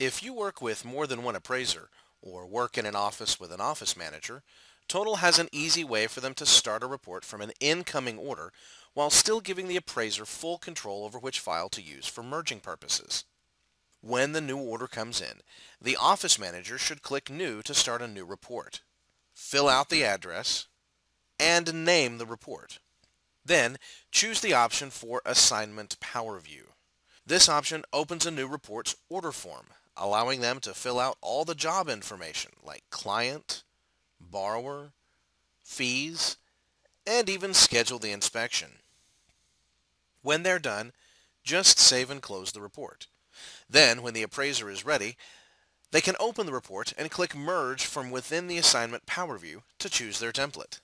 If you work with more than one appraiser, or work in an office with an office manager, Total has an easy way for them to start a report from an incoming order while still giving the appraiser full control over which file to use for merging purposes. When the new order comes in, the office manager should click New to start a new report. Fill out the address and name the report. Then choose the option for Assignment PowerView. This option opens a new report's order form, allowing them to fill out all the job information like client, borrower, fees, and even schedule the inspection. When they're done, just save and close the report. Then, when the appraiser is ready, they can open the report and click Merge from within the Assignment PowerView to choose their template.